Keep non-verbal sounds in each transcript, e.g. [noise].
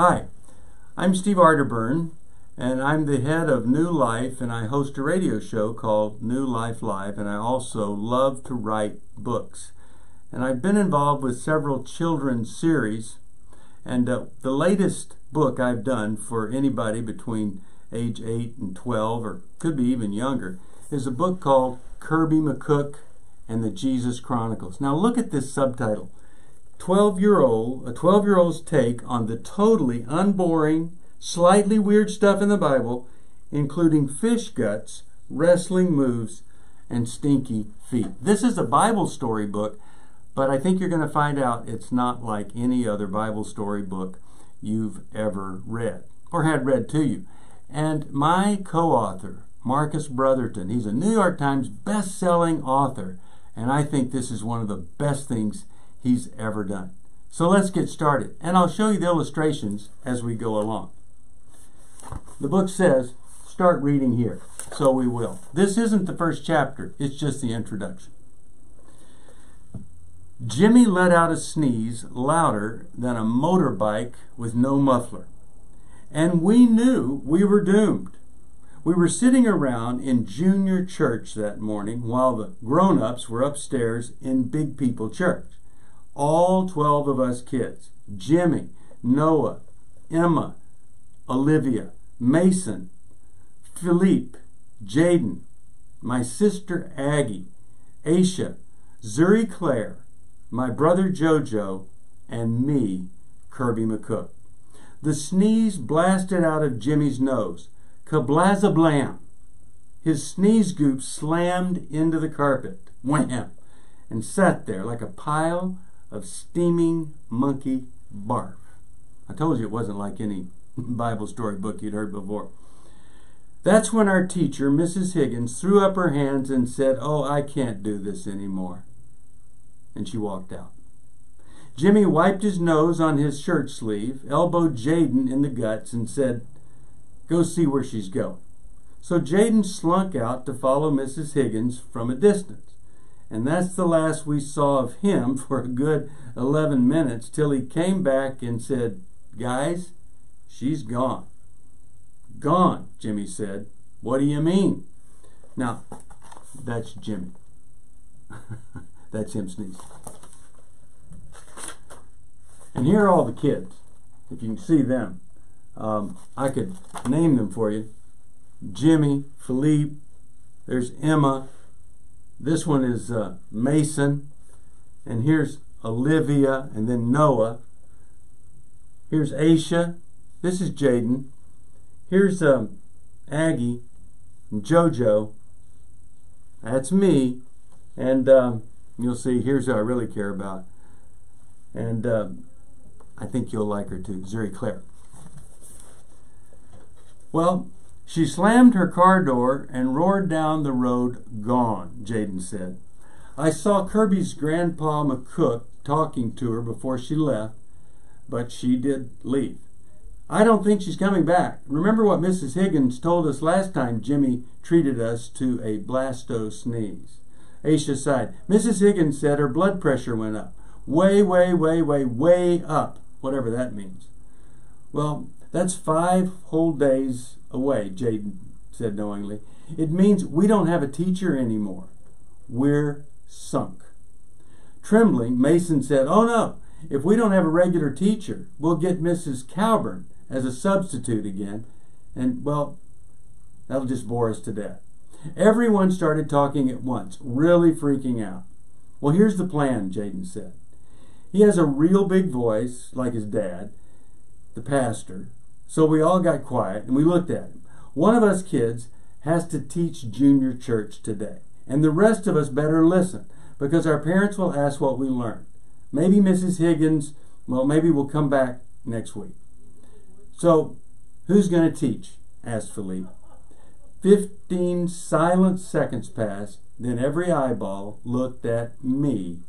Hi, I'm Steve Arterburn, and I'm the head of New Life, and I host a radio show called New Life Live, and I also love to write books. And I've been involved with several children's series, and uh, the latest book I've done for anybody between age 8 and 12, or could be even younger, is a book called Kirby McCook and the Jesus Chronicles. Now look at this subtitle 12 year old, a 12 year old's take on the totally unboring, slightly weird stuff in the Bible, including fish guts, wrestling moves, and stinky feet. This is a Bible storybook, but I think you're going to find out it's not like any other Bible storybook you've ever read or had read to you. And my co author, Marcus Brotherton, he's a New York Times best-selling author, and I think this is one of the best things he's ever done. So let's get started. And I'll show you the illustrations as we go along. The book says, start reading here. So we will. This isn't the first chapter, it's just the introduction. Jimmy let out a sneeze louder than a motorbike with no muffler. And we knew we were doomed. We were sitting around in junior church that morning while the grown ups were upstairs in big people church all 12 of us kids Jimmy, Noah, Emma, Olivia, Mason, Philippe, Jaden, my sister Aggie, Aisha, Zuri Claire, my brother Jojo, and me, Kirby McCook. The sneeze blasted out of Jimmy's nose. Kablazablam! His sneeze goop slammed into the carpet. Wham! And sat there like a pile of steaming monkey barf. I told you it wasn't like any [laughs] Bible story book you'd heard before. That's when our teacher, Mrs. Higgins, threw up her hands and said, Oh, I can't do this anymore. And she walked out. Jimmy wiped his nose on his shirt sleeve, elbowed Jaden in the guts, and said, Go see where she's going. So Jaden slunk out to follow Mrs. Higgins from a distance. And that's the last we saw of him [laughs] for a good 11 minutes till he came back and said, Guys, she's gone. Gone, Jimmy said. What do you mean? Now, that's Jimmy. [laughs] that's him sneezing. And here are all the kids. If you can see them, um, I could name them for you. Jimmy, Philippe, there's Emma, this one is uh, Mason. And here's Olivia and then Noah. Here's Aisha. This is Jaden. Here's um, Aggie and JoJo. That's me. And um, you'll see, here's who I really care about. And um, I think you'll like her too, Zuri Claire. Well, she slammed her car door and roared down the road, gone, Jaden said. I saw Kirby's grandpa McCook talking to her before she left, but she did leave. I don't think she's coming back. Remember what Mrs. Higgins told us last time Jimmy treated us to a blasto sneeze. Aisha sighed. Mrs. Higgins said her blood pressure went up. Way, way, way, way, way up, whatever that means. Well, that's five whole days away, Jaden said knowingly. It means we don't have a teacher anymore. We're sunk. Trembling, Mason said, Oh no, if we don't have a regular teacher, we'll get Mrs. Calburn as a substitute again. And, well, that'll just bore us to death. Everyone started talking at once, really freaking out. Well, here's the plan, Jaden said. He has a real big voice, like his dad, the pastor, so we all got quiet and we looked at him. One of us kids has to teach junior church today, and the rest of us better listen because our parents will ask what we learned. Maybe Mrs. Higgins, well, maybe we'll come back next week. So, who's going to teach? asked Philippe. Fifteen silent seconds passed, then every eyeball looked at me,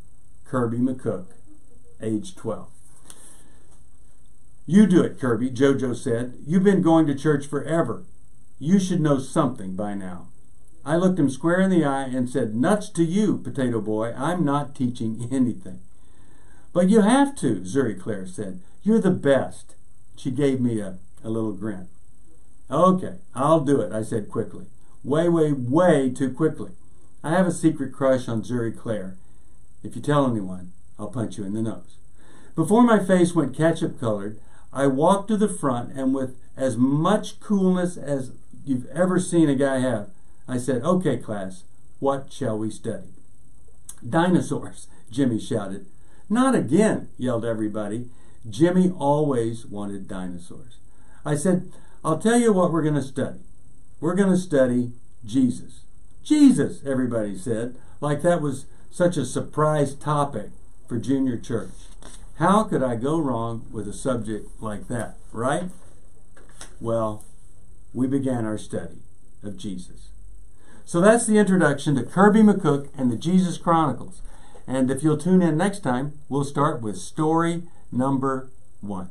Kirby McCook, age 12. You do it, Kirby, Jojo said. You've been going to church forever. You should know something by now. I looked him square in the eye and said, Nuts to you, potato boy. I'm not teaching [laughs] anything. But you have to, Zuri Claire said. You're the best. She gave me a, a little grin. Okay, I'll do it, I said quickly. Way, way, way too quickly. I have a secret crush on Zuri Claire. If you tell anyone, I'll punch you in the nose. Before my face went ketchup colored, I walked to the front and with as much coolness as you've ever seen a guy have, I said, Okay, class, what shall we study? Dinosaurs, Jimmy shouted. Not again, yelled everybody. Jimmy always wanted dinosaurs. I said, I'll tell you what we're going to study. We're going to study Jesus. Jesus, everybody said, like that was such a surprise topic for junior church. How could I go wrong with a subject like that, right? Well, we began our study of Jesus. So that's the introduction to Kirby McCook and the Jesus Chronicles. And if you'll tune in next time, we'll start with story number one.